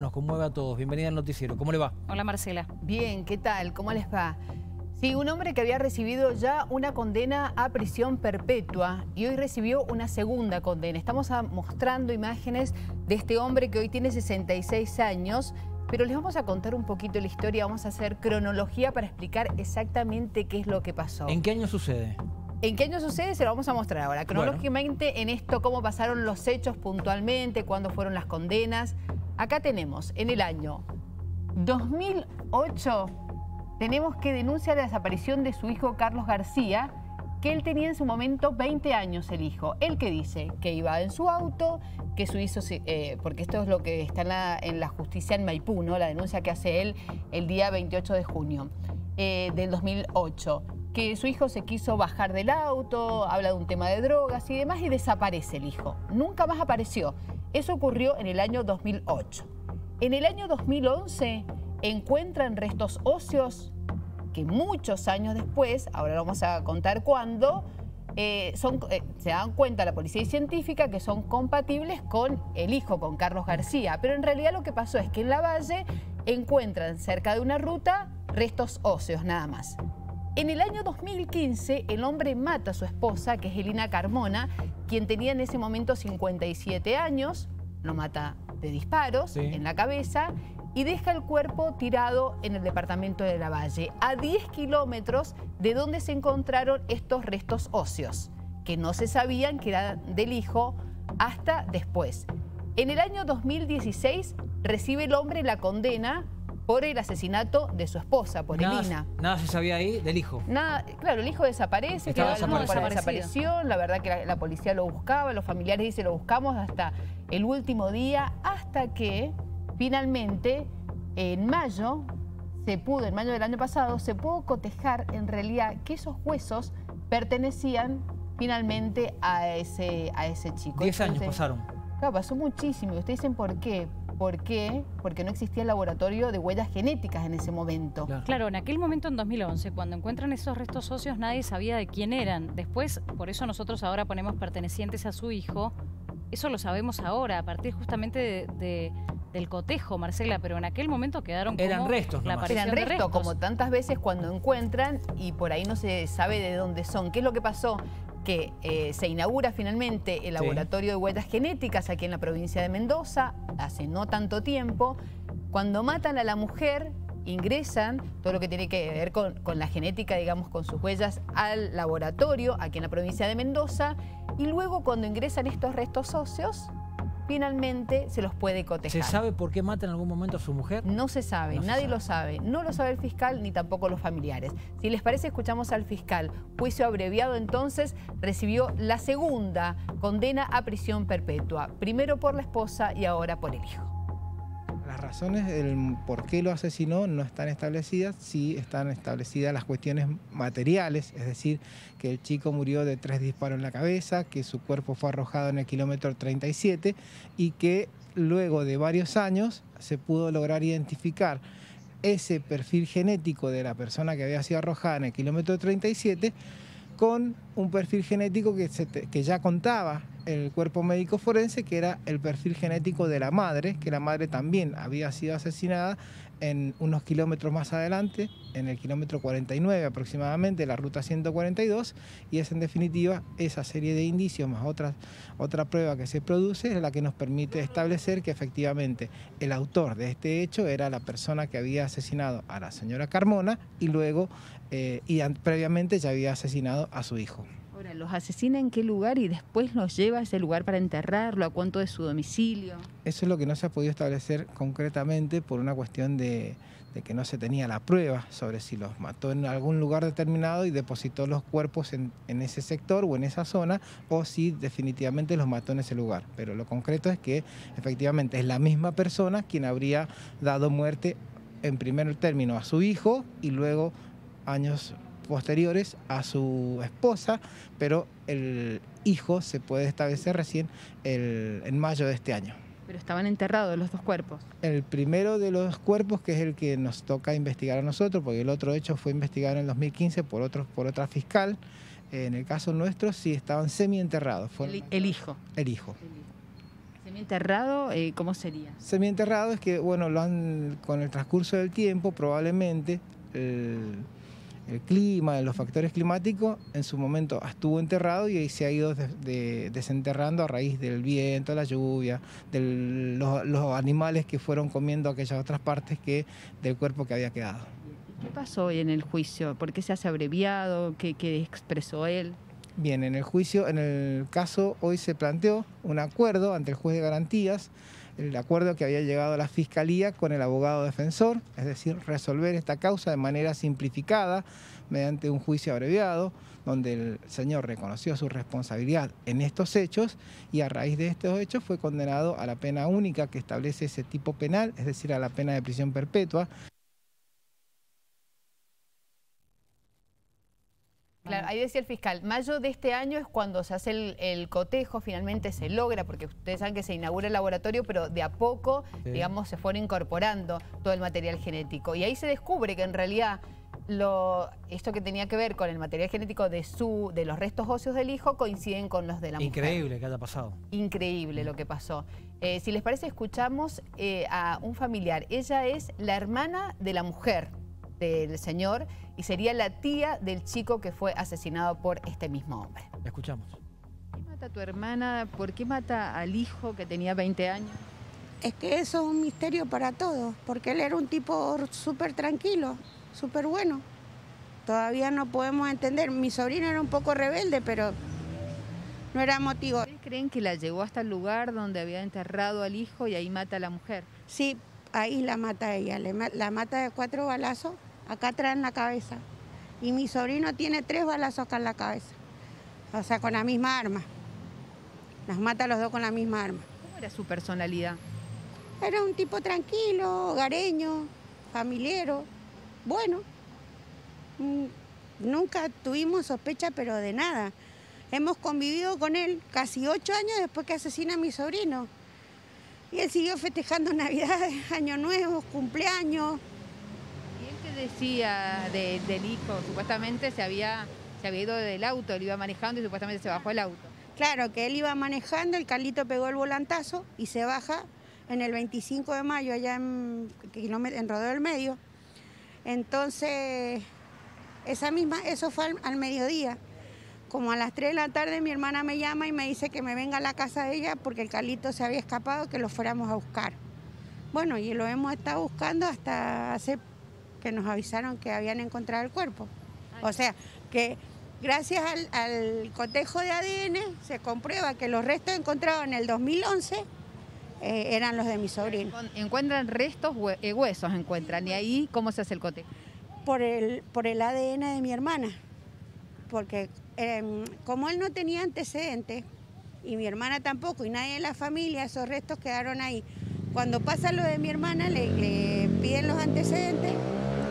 Nos conmueve a todos. Bienvenida al noticiero. ¿Cómo le va? Hola Marcela. Bien, ¿qué tal? ¿Cómo les va? Sí, un hombre que había recibido ya una condena a prisión perpetua y hoy recibió una segunda condena. Estamos mostrando imágenes de este hombre que hoy tiene 66 años, pero les vamos a contar un poquito la historia, vamos a hacer cronología para explicar exactamente qué es lo que pasó. ¿En qué año sucede? ¿En qué año sucede? Se lo vamos a mostrar ahora. Cronológicamente en esto, cómo pasaron los hechos puntualmente, cuándo fueron las condenas. Acá tenemos, en el año 2008, tenemos que denuncia la desaparición de su hijo Carlos García, que él tenía en su momento 20 años el hijo. Él que dice que iba en su auto, que su hijo, eh, porque esto es lo que está en la, en la, justicia en Maipú, ¿no? la denuncia que hace él el día 28 de junio eh, del 2008 que su hijo se quiso bajar del auto, habla de un tema de drogas y demás y desaparece el hijo. Nunca más apareció. Eso ocurrió en el año 2008. En el año 2011 encuentran restos óseos que muchos años después, ahora vamos a contar cuándo, eh, eh, se dan cuenta la policía científica que son compatibles con el hijo, con Carlos García. Pero en realidad lo que pasó es que en la valle encuentran cerca de una ruta restos óseos nada más. En el año 2015, el hombre mata a su esposa, que es Elina Carmona, quien tenía en ese momento 57 años, lo mata de disparos en la cabeza y deja el cuerpo tirado en el departamento de La Valle, a 10 kilómetros de donde se encontraron estos restos óseos, que no se sabían que eran del hijo hasta después. En el año 2016 recibe el hombre la condena por el asesinato de su esposa, por Elina. Nada se sabía ahí del hijo. Nada, claro, el hijo desaparece, quedó por la desaparición, la verdad que la, policía lo buscaba, los familiares dicen lo buscamos hasta el último día, hasta que finalmente en mayo se pudo, en mayo del año pasado, se pudo cotejar en realidad que esos huesos pertenecían finalmente a ese, a ese chico. Diez años pasaron. Claro, pasó muchísimo. Y ustedes dicen, ¿por qué? ¿Por qué? Porque no existía el laboratorio de huellas genéticas en ese momento. Claro. en aquel momento en 2011, cuando encuentran esos restos socios, nadie sabía de quién eran. Después, por eso nosotros ahora ponemos pertenecientes a su hijo. Eso lo sabemos ahora, a partir justamente de, del cotejo, Marcela, pero en aquel momento quedaron como Eran restos, la Eran restos, como tantas veces cuando encuentran y por ahí no se sabe de dónde son. ¿Qué es lo que pasó? Que eh, se inaugura finalmente el laboratorio de huellas genéticas aquí en la provincia de Mendoza, hace no tanto tiempo. Cuando matan a la mujer, ingresan todo lo que tiene que ver con, con, la genética, digamos, con sus huellas al laboratorio aquí en la provincia de Mendoza y luego cuando ingresan estos restos óseos finalmente se los puede cotejar. ¿Se sabe por qué mata en algún momento a su mujer? No se sabe, nadie lo sabe. No lo sabe el fiscal ni tampoco los familiares. Si les parece, escuchamos al fiscal. Juicio abreviado entonces recibió la segunda condena a prisión perpetua. Primero por la esposa y ahora por el hijo. Las razones del por qué lo asesinó no están establecidas, sí están establecidas las cuestiones materiales, es decir, que el chico murió de tres disparos en la cabeza, que su cuerpo fue arrojado en el kilómetro 37 y que luego de varios años se pudo lograr identificar ese perfil genético de la persona que había sido arrojada en el kilómetro 37 con un perfil genético que, que ya contaba el cuerpo médico forense, que era el perfil genético de la madre, que la madre también había sido asesinada en unos kilómetros más adelante, en el kilómetro 49 aproximadamente, la ruta 142, y es en definitiva esa serie de indicios más otra, otra prueba que se produce es la que nos permite establecer que efectivamente el autor de este hecho era la persona que había asesinado a la señora Carmona y luego, eh, y previamente ya había asesinado a su hijo. ¿Los asesina en qué lugar y después los lleva a ese lugar para enterrarlo? ¿A cuánto de su domicilio? Eso es lo que no se ha podido establecer concretamente por una cuestión de, que no se tenía la prueba sobre si los mató en algún lugar determinado y depositó los cuerpos en, ese sector o en esa zona, o si definitivamente los mató en ese lugar. Pero lo concreto es que efectivamente es la misma persona quien habría dado muerte en primer término a su hijo y luego años posteriores a su esposa, pero el hijo se puede establecer recién en mayo de este año. Pero estaban enterrados los dos cuerpos. El primero de los cuerpos, que es el que nos toca investigar a nosotros, porque el otro hecho fue investigado en el 2015 por, otro, por otra fiscal. En el caso nuestro sí estaban semi-enterrados. El, hijo. El hijo. ¿Enterrado? Eh, ¿Cómo sería? Semienterrado es que, bueno, lo han, con el transcurso del tiempo, probablemente el, el clima, los factores climáticos, en su momento estuvo enterrado y ahí se ha ido de- de- desenterrando a raíz del viento, la lluvia, de los, los animales que fueron comiendo aquellas otras partes que del cuerpo que había quedado. ¿Qué pasó hoy en el juicio? ¿Por qué se hace abreviado? ¿Qué, qué expresó él? Bien, en el juicio, en el caso, hoy se planteó un acuerdo ante el juez de garantías, el acuerdo que había llegado la fiscalía con el abogado defensor, es decir, resolver esta causa de manera simplificada mediante un juicio abreviado, donde el señor reconoció su responsabilidad en estos hechos y a raíz de estos hechos fue condenado a la pena única que establece ese tipo penal, es decir, a la pena de prisión perpetua. Ahí decía el fiscal, mayo de este año es cuando se hace el, el cotejo, finalmente se logra, porque ustedes saben que se inaugura el laboratorio, pero de a poco, Sí. digamos, se fueron incorporando todo el material genético. Y ahí se descubre que en realidad lo, esto que tenía que ver con el material genético de, su, de los restos óseos del hijo coinciden con los de la mujer. Increíble que haya pasado. Increíble lo que pasó. Eh, si les parece, escuchamos eh, a un familiar. Ella es la hermana de la mujer del señor y sería la tía del chico que fue asesinado por este mismo hombre. Escuchamos. ¿Qué mata a tu hermana? ¿Por qué mata al hijo que tenía 20 años? Es que eso es un misterio para todos, porque él era un tipo súper tranquilo, súper bueno. Todavía no podemos entender. Mi sobrino era un poco rebelde, pero no era motivo. ¿Ustedes creen que la llevó hasta el lugar donde había enterrado al hijo y ahí mata a la mujer? Sí, ahí la mata ella, la mata de cuatro balazos, acá atrás en la cabeza. Y mi sobrino tiene tres balazos acá en la cabeza, o sea, con la misma arma. Las mata a los dos con la misma arma. ¿Cómo era su personalidad? Era un tipo tranquilo, hogareño, familiero, bueno. Mm, Nunca tuvimos sospecha, pero de nada. Hemos convivido con él casi ocho años después que asesina a mi sobrino. Y él siguió festejando Navidades, Año Nuevo, cumpleaños. ¿Y él qué decía de- del hijo? Supuestamente se había, se había ido del auto, él iba manejando y supuestamente se bajó el auto. Claro, que él iba manejando, el Carlito pegó el volantazo y se baja en el 25 de mayo, allá en, en Rodeo del Medio. Entonces, esa misma, eso fue al, al mediodía. Como a las 3 de la tarde mi hermana me llama y me dice que me venga a la casa de ella porque el Carlito se había escapado, que lo fuéramos a buscar. Bueno, y lo hemos estado buscando hasta hace que nos avisaron que habían encontrado el cuerpo. O sea, que gracias al, al cotejo de ADN se comprueba que los restos encontrados en el 2011 eh, eran los de mi sobrino. Encuentran restos, eh, huesos encuentran, y ahí cómo se hace el cotejo. Por el, por el ADN de mi hermana. Porque em, como él no tenía antecedentes, y mi hermana tampoco, y nadie de la familia, esos restos quedaron ahí. Cuando pasa lo de mi hermana, le, le piden los antecedentes,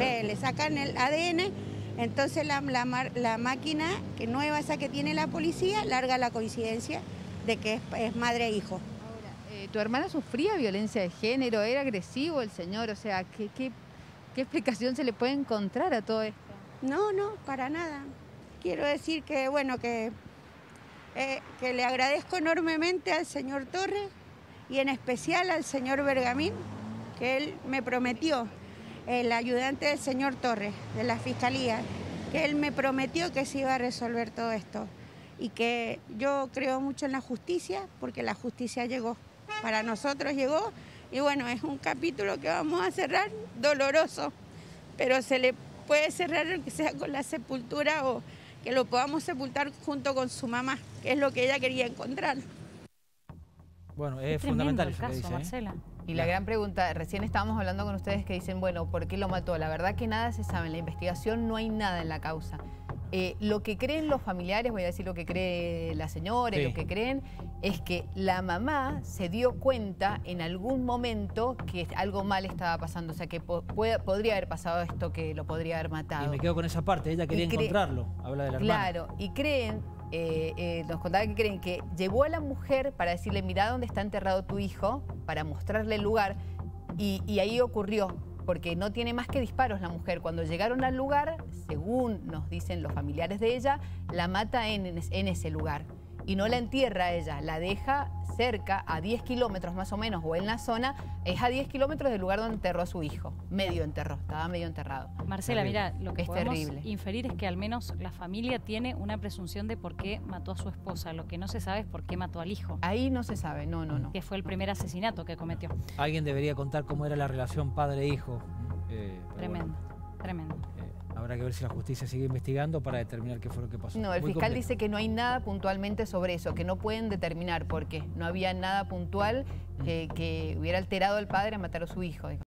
ve, le sacan el ADN, entonces la, la mar- la máquina que nueva, esa que tiene la policía, larga la coincidencia de que es, es madre e hijo. Ahora, eh, ¿tu hermana sufría violencia de género? ¿Era agresivo el señor? O sea, ¿qué, qué, qué explicación se le puede encontrar a todo esto? No, no, para nada. Quiero decir que, bueno, que, eh, que le agradezco enormemente al señor Torres y en especial al señor Bergamín, que él me prometió, el ayudante del señor Torres, de la Fiscalía, que él me prometió que se iba a resolver todo esto y que yo creo mucho en la justicia, porque la justicia llegó, para nosotros llegó, y bueno, es un capítulo que vamos a cerrar doloroso, pero se le puede cerrar que sea con la sepultura o que lo podamos sepultar junto con su mamá, que es lo que ella quería encontrar. Bueno, es fundamental el caso, dice. ¿eh? Marcela. Y la gran pregunta, recién estábamos hablando con ustedes que dicen, bueno, ¿por qué lo mató? La verdad que nada se sabe, en la investigación no hay nada en la causa. Eh, lo que creen los familiares, voy a decir lo que cree la señora, y Sí. lo que creen, es que la mamá se dio cuenta en algún momento que algo mal estaba pasando, o sea, que po- puede- podría haber pasado esto que lo podría haber Y matado. me quedo con esa parte, ella quería Y encontrarlo, habla de la hermana. Claro, y creen, eh, eh, nos contaba que creen que llevó a la mujer para decirle, mira dónde está enterrado tu hijo, para mostrarle el lugar, y, y ahí ocurrió, porque no tiene más que disparos la mujer. Cuando llegaron al lugar, según nos dicen los familiares de ella, la mata en, en ese lugar. Y no la entierra a ella, la deja cerca, a 10 kilómetros más o menos, o en la zona, es a 10 kilómetros del lugar donde enterró a su hijo. Medio enterró, estaba medio enterrado. Marcela, mira, lo que Es podemos terrible. inferir es que al menos la familia tiene una presunción de por qué mató a su esposa. Lo que no se sabe es por qué mató al hijo, Ahí no se sabe, no, no, no. que fue el primer asesinato que cometió. Alguien debería contar cómo era la relación padre-hijo. Eh, Tremendo, tremendo. bueno, eh, habrá que ver si la justicia sigue investigando para determinar qué fue lo que pasó. No, el Muy fiscal complejo. dice que no hay nada puntualmente sobre eso, que no pueden determinar por qué. No había nada puntual que, que hubiera alterado al padre a matar a su hijo.